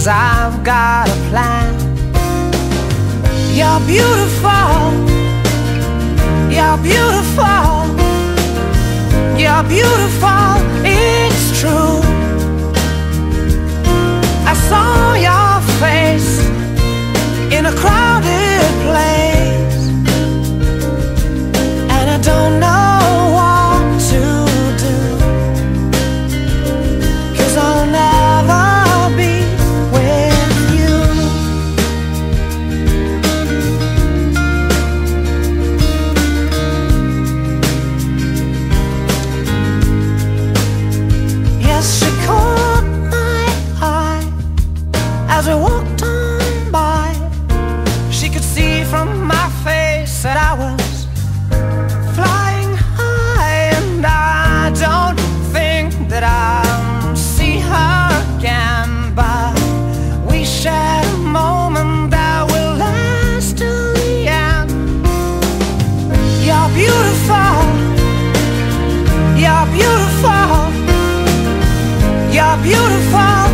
Cause I've got a plan. You're beautiful. You're beautiful. You're beautiful. beautiful. You're beautiful. You're beautiful.